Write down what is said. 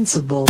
invincible.